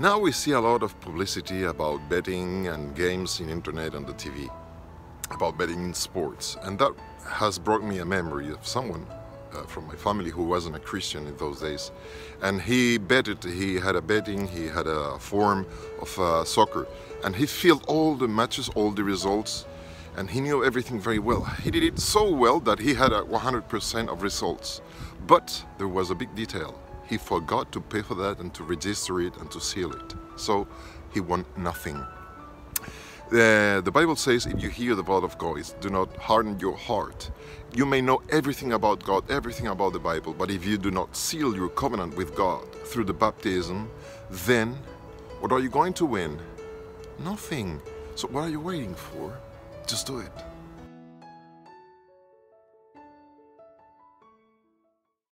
Now we see a lot of publicity about betting and games in internet and the TV, about betting in sports, and that has brought me a memory of someone uh, from my family who wasn't a Christian in those days, and he betted. He had a betting. He had a form of uh, soccer, and he filled all the matches, all the results, and he knew everything very well. He did it so well that he had a 100% of results, but there was a big detail he forgot to pay for that and to register it and to seal it. So he won nothing. The, the Bible says if you hear the word of God, do not harden your heart. You may know everything about God, everything about the Bible, but if you do not seal your covenant with God through the baptism, then what are you going to win? Nothing. So what are you waiting for? Just do it.